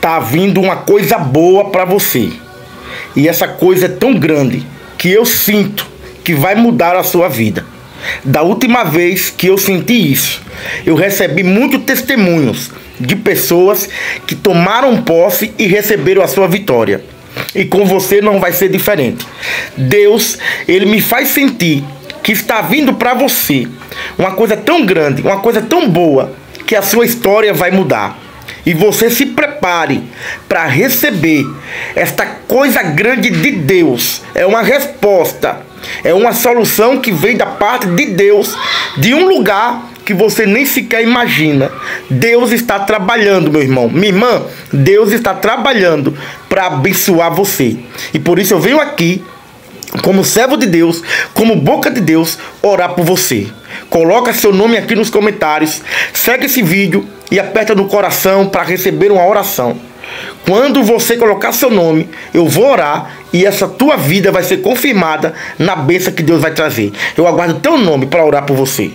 tá vindo uma coisa boa para você. E essa coisa é tão grande que eu sinto que vai mudar a sua vida. Da última vez que eu senti isso, eu recebi muitos testemunhos de pessoas que tomaram posse e receberam a sua vitória. E com você não vai ser diferente. Deus, ele me faz sentir que está vindo para você uma coisa tão grande, uma coisa tão boa, que a sua história vai mudar. E você se prepare para receber esta coisa grande de Deus. É uma resposta, é uma solução que vem da parte de Deus, de um lugar que você nem sequer imagina. Deus está trabalhando, meu irmão. Minha irmã, Deus está trabalhando para abençoar você. E por isso eu venho aqui como servo de Deus, como boca de Deus, orar por você. Coloca seu nome aqui nos comentários, segue esse vídeo e aperta no coração para receber uma oração. Quando você colocar seu nome, eu vou orar e essa tua vida vai ser confirmada na bênção que Deus vai trazer. Eu aguardo teu nome para orar por você.